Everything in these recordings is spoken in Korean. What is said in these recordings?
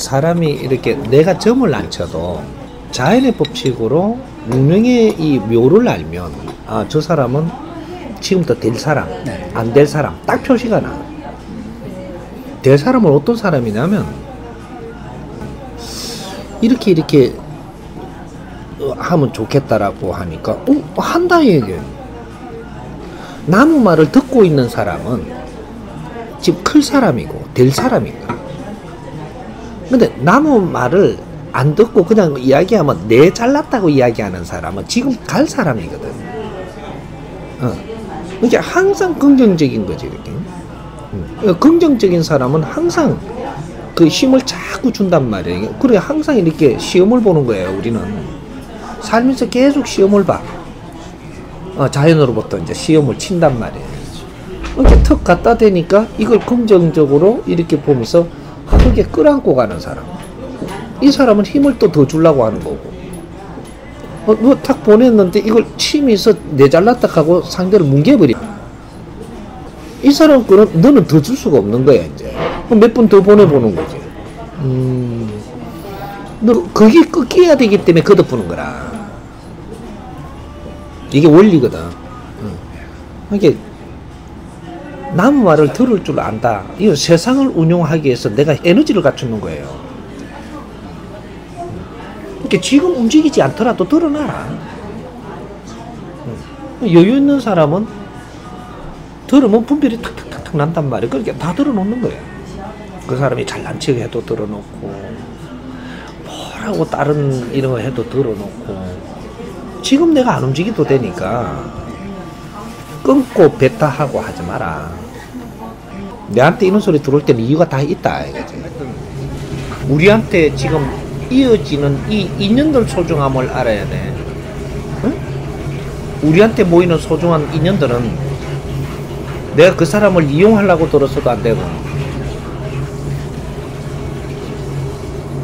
사람이 이렇게 내가 점을 안 쳐도 자연의 법칙으로 운명의 이 묘를 알면 아 저 사람은 지금부터 될 사람 네. 안될 사람 딱 표시가 나. 될 사람은 어떤 사람이냐면 이렇게 이렇게 어, 하면 좋겠다라고 하니까 어 한다 이게 나무 말을 듣고 있는 사람은 지금 클 사람이고 될 사람인가 근데 나무 말을 안 듣고 그냥 이야기하면 내 잘났다고 이야기하는 사람은 지금 갈 사람이거든 어. 이게 항상 긍정적인 거지 이렇게 음. 긍정적인 사람은 항상 그 힘을 자꾸 준단 말이에요 그래 항상 이렇게 시험을 보는 거예요 우리는 살면서 계속 시험을 봐 어, 자연으로부터 이제 시험을 친단 말이에요. 이렇게 턱 갖다 대니까 이걸 긍정적으로 이렇게 보면서 크게 끌안고 가는 사람. 이 사람은 힘을 또 더 주려고 하는 거고. 어, 뭐탁 보냈는데 이걸 침이서 내 잘났다 하고 상대를 뭉개버려. 이 사람 거는 너는 더 줄 수가 없는 거야 이제. 몇분더 보내보는 거지. 음, 너 그게 끊겨야 되기 때문에 거듭부는 거라. 이게 원리거든. 응. 남 말을 들을 줄 안다. 이거 세상을 운용하기 위해서 내가 에너지를 갖추는 거예요. 이렇게 지금 움직이지 않더라도 드러나라. 응. 여유 있는 사람은 들으면 분별이 탁탁탁탁 난단 말이에요. 그렇게 다 들어놓는 거예요. 그 사람이 잘난 척 해도 들어놓고, 뭐라고 다른 이런 거 해도 들어놓고, 지금 내가 안 움직여도 되니까 끊고 배타하고 하지 마라. 내한테 이런 소리 들어올 때는 이유가 다 있다. 이거지. 우리한테 지금 이어지는 이 인연들 소중함을 알아야 돼. 응? 우리한테 모이는 소중한 인연들은 내가 그 사람을 이용하려고 들어서도 안 되고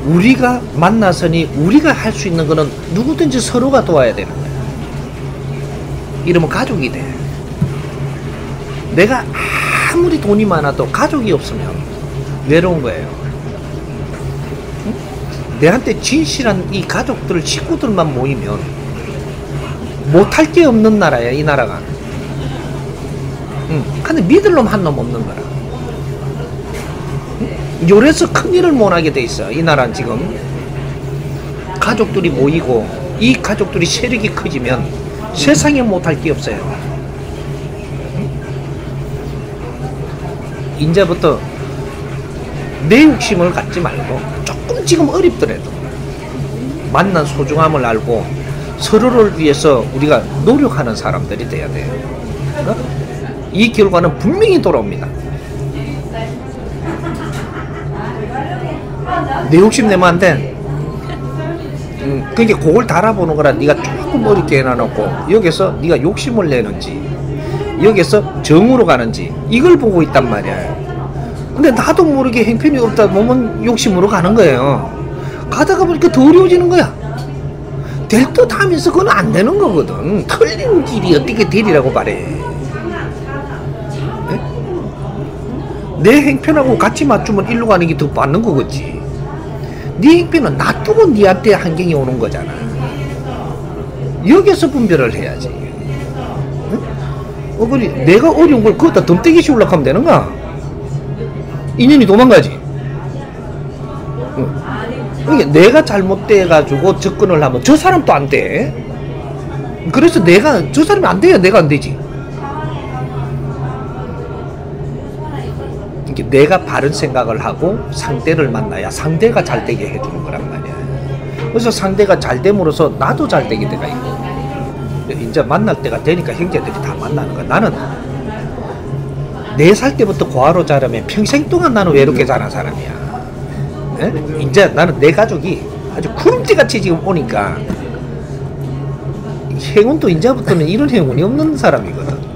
우리가 만나서니 우리가 할 수 있는 거는 누구든지 서로가 도와야 되는 거야. 이러면 가족이 돼. 내가 아무리 돈이 많아도 가족이 없으면 외로운 거예요. 응? 내한테 진실한 이 가족들, 식구들만 모이면 못할 게 없는 나라야, 이 나라가. 응. 근데 믿을 놈 한 놈 없는 거라. 요래서 큰일을 못하게 돼 있어 이 나라는 지금 가족들이 모이고 이 가족들이 세력이 커지면 세상에 못할 게 없어요 이제부터 내 욕심을 갖지 말고 조금 지금 어렵더라도 만난 소중함을 알고 서로를 위해서 우리가 노력하는 사람들이 돼야 돼요 어? 이 결과는 분명히 돌아옵니다 내 욕심 내면 안 돼. 음, 그러니까 그걸 달아보는 거라 네가 조금 어렵게 해놔놓고 여기서 네가 욕심을 내는지 여기서 정으로 가는지 이걸 보고 있단 말이야. 근데 나도 모르게 행편이 없다 보면 욕심으로 가는 거예요. 가다가 보니까 더 어려워지는 거야. 될 듯 하면서 그건 안 되는 거거든. 틀린 길이 어떻게 되리라고 말해. 네? 내 행편하고 같이 맞추면 일로 가는 게 더 맞는 거겠지. 네 행편은 놔두고 니한테 환경이 오는 거잖아. 여기서 분별을 해야지. 응? 어, 그리 내가 어려운 걸 그것다 덤떼기 씌우려고 하면 되는가? 인연이 도망가지. 응. 이게 내가 잘못돼가지고 접근을 하면 저 사람도 안 돼. 그래서 내가, 저 사람이 안 돼야 내가 안 되지. 이게 내가 바른 생각을 하고 상대를 만나야 상대가 잘 되게 해주는 거란 말이야. 그래서 상대가 잘 됨으로써 나도 잘 되게 돼가 있고. 이제 만날 때가 되니까 형제들이 다 만나는 거야. 나는 네 살 때부터 고아로 자라면 평생 동안 나는 외롭게 자란 사람이야. 예? 이제 나는 내 가족이 아주 구름대같이 지금 오니까 행운도 이제부터는 이런 행운이 없는 사람이거든.